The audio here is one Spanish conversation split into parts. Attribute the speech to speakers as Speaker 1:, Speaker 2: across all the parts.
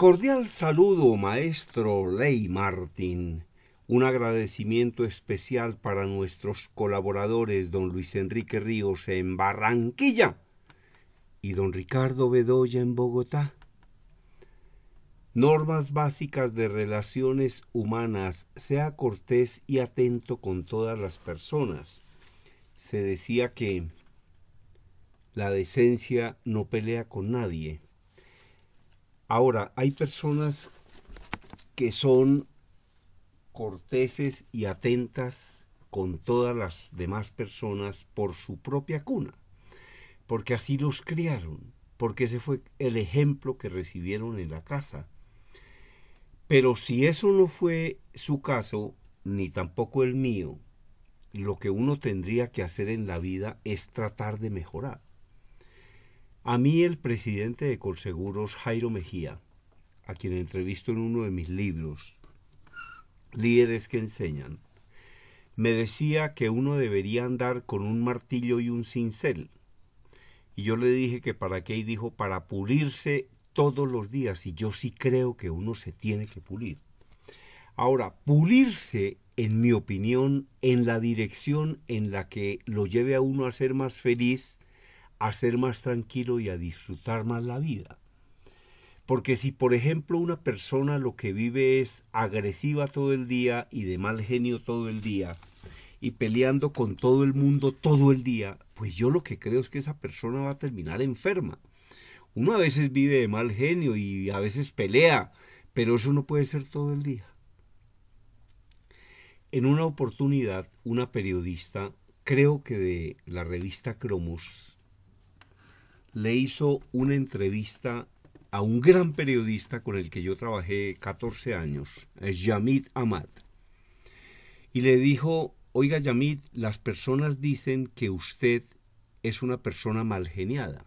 Speaker 1: Cordial saludo, maestro Ley Martín. Un agradecimiento especial para nuestros colaboradores, don Luis Enrique Ríos en Barranquilla y don Ricardo Bedoya en Bogotá. Normas básicas de relaciones humanas. Sea cortés y atento con todas las personas. Se decía que la decencia no pelea con nadie. Ahora, hay personas que son corteses y atentas con todas las demás personas por su propia cuna, porque así los criaron, porque ese fue el ejemplo que recibieron en la casa. Pero si eso no fue su caso, ni tampoco el mío, lo que uno tendría que hacer en la vida es tratar de mejorar. A mí el presidente de Colseguros, Jairo Mejía, a quien entrevisto en uno de mis libros, Líderes que enseñan, me decía que uno debería andar con un martillo y un cincel. Y yo le dije que para qué, y dijo, para pulirse todos los días. Y yo sí creo que uno se tiene que pulir. Ahora, pulirse, en mi opinión, en la dirección en la que lo lleve a uno a ser más feliz, a ser más tranquilo y a disfrutar más la vida. Porque si, por ejemplo, una persona lo que vive es agresiva todo el día y de mal genio todo el día, y peleando con todo el mundo todo el día, pues yo lo que creo es que esa persona va a terminar enferma. Uno a veces vive de mal genio y a veces pelea, pero eso no puede ser todo el día. En una oportunidad, una periodista, creo que de la revista Cromos, le hizo una entrevista a un gran periodista con el que yo trabajé 14 años, es Yamid Ahmad. Y le dijo, oiga Yamid, las personas dicen que usted es una persona mal geniada.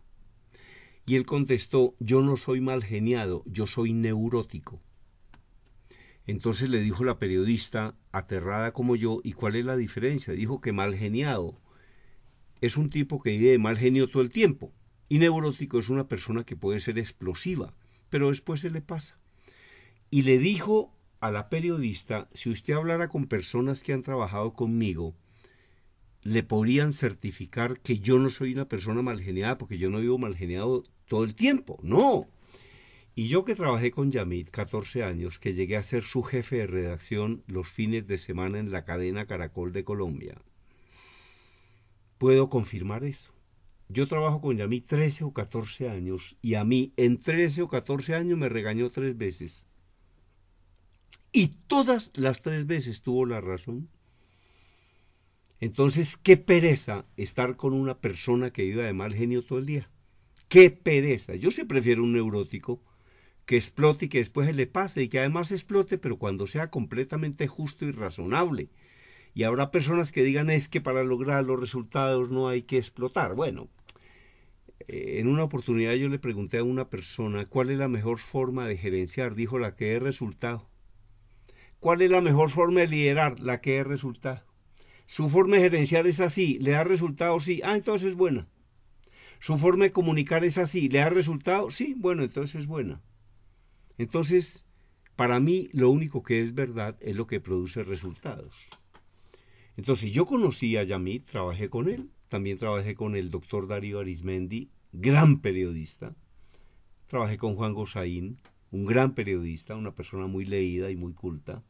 Speaker 1: Y él contestó, yo no soy mal geniado, yo soy neurótico. Entonces le dijo la periodista, aterrada como yo, ¿y cuál es la diferencia? Dijo que mal geniado es un tipo que vive de mal genio todo el tiempo y neurótico es una persona que puede ser explosiva, pero después se le pasa. Y le dijo a la periodista, si usted hablara con personas que han trabajado conmigo, le podrían certificar que yo no soy una persona malgeniada porque yo no vivo malgeniado todo el tiempo. No. Y yo que trabajé con Yamit 14 años, que llegué a ser su jefe de redacción los fines de semana en la cadena Caracol de Colombia, puedo confirmar eso. Yo trabajo con Yamí 13 o 14 años y a mí en 13 o 14 años me regañó tres veces. Y todas las tres veces tuvo la razón. Entonces, qué pereza estar con una persona que viva de mal genio todo el día. Qué pereza. Yo sí prefiero un neurótico que explote y que después le pase y que además explote, pero cuando sea completamente justo y razonable. Y habrá personas que digan es que para lograr los resultados no hay que explotar. Bueno, eh, en una oportunidad yo le pregunté a una persona cuál es la mejor forma de gerenciar. Dijo la que es resultado. ¿Cuál es la mejor forma de liderar? La que es resultado. Su forma de gerenciar es así, le da resultado, sí. Ah, entonces es buena. Su forma de comunicar es así, le da resultado, sí, bueno, entonces es buena. Entonces, para mí lo único que es verdad es lo que produce resultados. Entonces, yo conocí a Yamit, trabajé con él, también trabajé con el doctor Darío Arismendi, gran periodista. Trabajé con Juan Gozaín, un gran periodista, una persona muy leída y muy culta.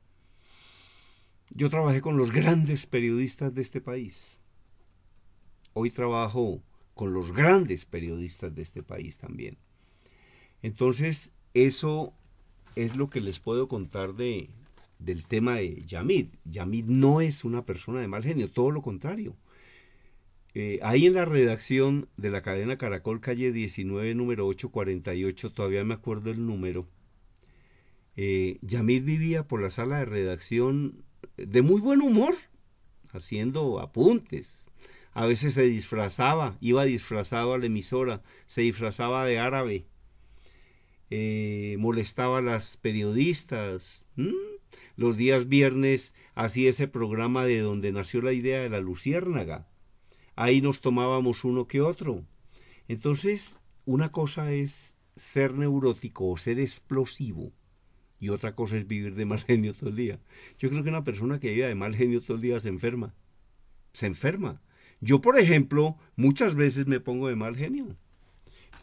Speaker 1: Yo trabajé con los grandes periodistas de este país. Hoy trabajo con los grandes periodistas de este país también. Entonces, eso es lo que les puedo contar de, del tema de Yamid. Yamid no es una persona de mal genio, todo lo contrario. Eh, ahí en la redacción de la cadena Caracol, calle 19, número 848, todavía me acuerdo el número. Eh, Yamid vivía por la sala de redacción de muy buen humor, haciendo apuntes. A veces se disfrazaba, iba disfrazado a la emisora, se disfrazaba de árabe, eh, molestaba a las periodistas. Los días viernes hacía ese programa de donde nació la idea de la luciérnaga ahí nos tomábamos uno que otro. Entonces, una cosa es ser neurótico o ser explosivo y otra cosa es vivir de mal genio todo el día. Yo creo que una persona que vive de mal genio todo el día se enferma. Se enferma. Yo, por ejemplo, muchas veces me pongo de mal genio,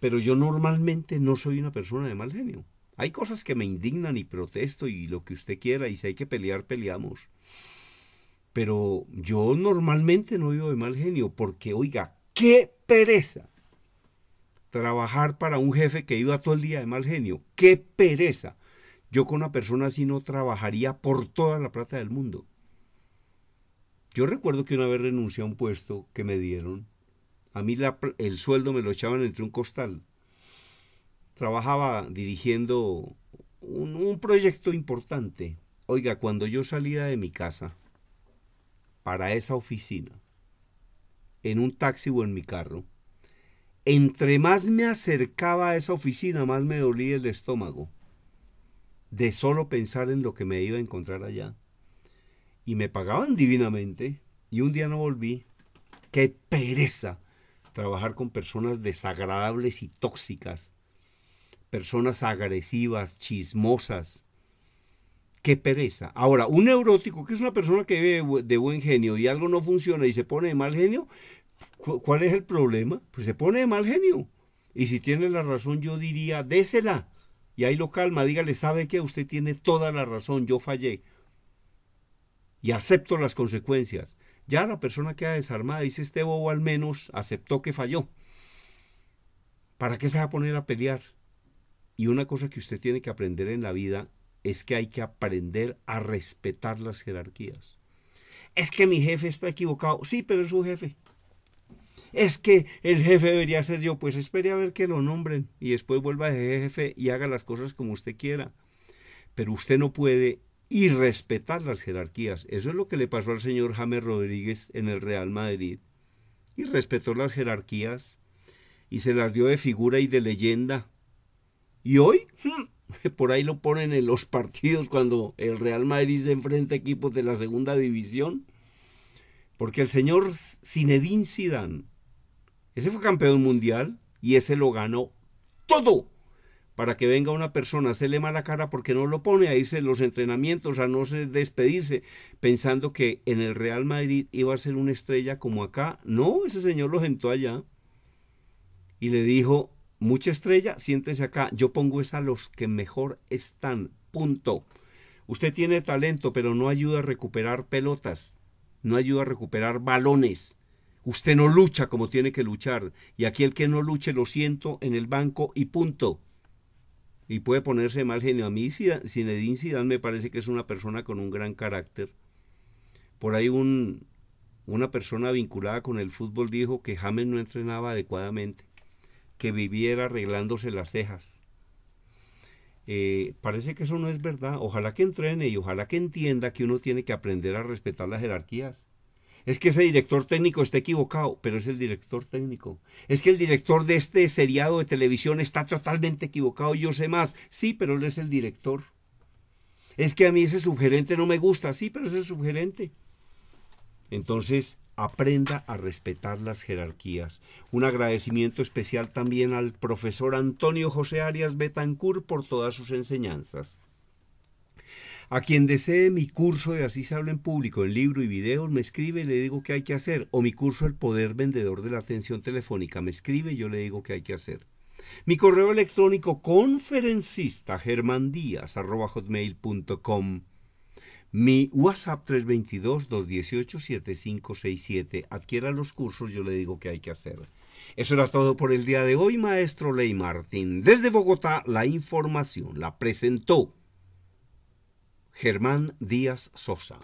Speaker 1: pero yo normalmente no soy una persona de mal genio. Hay cosas que me indignan y protesto y lo que usted quiera y si hay que pelear, peleamos. Pero yo normalmente no vivo de mal genio porque, oiga, qué pereza trabajar para un jefe que iba todo el día de mal genio. Qué pereza. Yo con una persona así no trabajaría por toda la plata del mundo. Yo recuerdo que una vez renuncié a un puesto que me dieron. A mí el sueldo me lo echaban entre un costal. Trabajaba dirigiendo un, proyecto importante. Oiga, cuando yo salía de mi casa para esa oficina, en un taxi o en mi carro, entre más me acercaba a esa oficina, más me dolía el estómago de solo pensar en lo que me iba a encontrar allá. Y me pagaban divinamente y un día no volví. ¡Qué pereza! Trabajar con personas desagradables y tóxicas, personas agresivas, chismosas. ¡Qué pereza! Ahora, un neurótico, que es una persona que vive de buen genio y algo no funciona y se pone de mal genio, ¿cuál es el problema? Pues se pone de mal genio. Y si tiene la razón, yo diría, désela y ahí lo calma, dígale, sabe que usted tiene toda la razón, yo fallé. Y acepto las consecuencias. Ya la persona queda desarmada, dice este bobo al menos aceptó que falló. ¿Para qué se va a poner a pelear? Y una cosa que usted tiene que aprender en la vida es que hay que aprender a respetar las jerarquías. Es que mi jefe está equivocado. Sí, pero es su jefe es que el jefe debería ser yo, pues espere a ver que lo nombren y después vuelva a ser jefe y haga las cosas como usted quiera. Pero usted no puede irrespetar las jerarquías. Eso es lo que le pasó al señor James Rodríguez en el Real Madrid. Y respetó las jerarquías y se las dio de figura y de leyenda. Y hoy, por ahí lo ponen en los partidos cuando el Real Madrid se enfrenta a equipos de la segunda división. Porque el señor Zinedine Zidane ese fue campeón mundial y ese lo ganó todo. Para que venga una persona a hacerle mala cara porque no lo pone a irse los entrenamientos, a no despedirse, pensando que en el Real Madrid iba a ser una estrella como acá. No, ese señor lo sentó allá y le dijo, mucha estrella, siéntese acá, yo pongo es a los que mejor están, punto. Usted tiene talento, pero no ayuda a recuperar pelotas, no ayuda a recuperar balones. Usted no lucha como tiene que luchar. Y aquí el que no luche lo siento en el banco y punto. Y puede ponerse mal genio. A mí Zinedine Zidane me parece que es una persona con un gran carácter. Por ahí un, una persona vinculada con el fútbol dijo que James no entrenaba adecuadamente, que viviera arreglándose las cejas. Eh, parece que eso no es verdad. Ojalá que entrene y ojalá que entienda que uno tiene que aprender a respetar las jerarquías. Es que ese director técnico está equivocado, pero es el director técnico. Es que el director de este seriado de televisión está totalmente equivocado, yo sé más. Sí, pero él es el director. Es que a mí ese subgerente no me gusta, sí, pero es el subgerente. Entonces, aprenda a respetar las jerarquías. Un agradecimiento especial también al profesor Antonio José Arias Betancourt por todas sus enseñanzas. A quien desee mi curso de Así se habla en público, en libro y video, me escribe y le digo qué hay que hacer. O mi curso El Poder Vendedor de la Atención Telefónica, me escribe y yo le digo qué hay que hacer. Mi correo electrónico conferencista hotmail.com Mi WhatsApp 322-218-7567. Adquiera los cursos, yo le digo qué hay que hacer. Eso era todo por el día de hoy, maestro Ley Martín. Desde Bogotá, la información la presentó Germán Díaz Sosa.